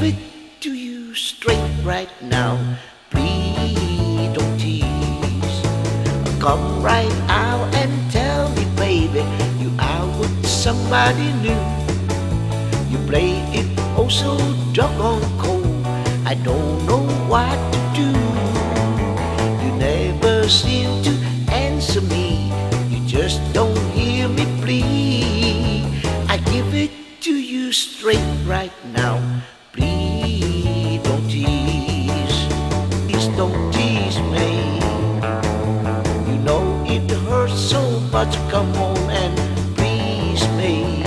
give it to you straight right now. Please don't tease. Come right out and tell me, baby, you are with somebody new. You play it oh so doggone cold. I don't know what to do. You never seem to answer me. You just don't hear me please. I give it to you straight right now. Much. Come on and please me.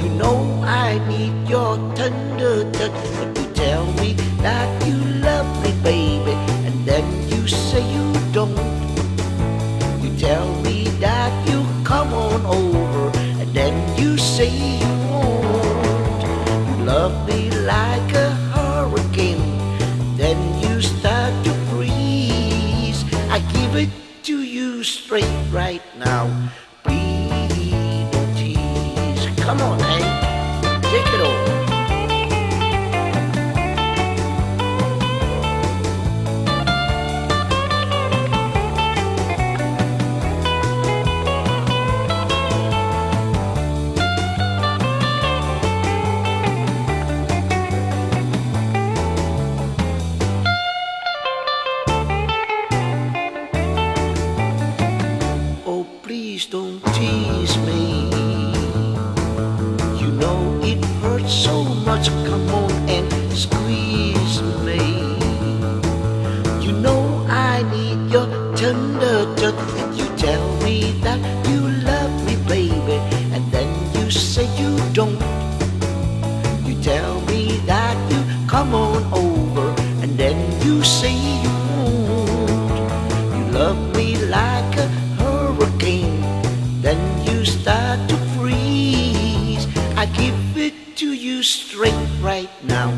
You know I need your tender touch, but you tell me that you love me, baby, and then you say you don't. You tell me that you come on over, and then you say you won't. You love me like a hurricane, then you start to freeze. I give it to you straight right now. Please don't. Come on, Hank, please don't tease me. You know it hurts so much. Come on and squeeze me. You know I need your tender touch. You tell me that you love me, baby, and then you say you don't. You tell me that you come on over, I give it to you straight right now.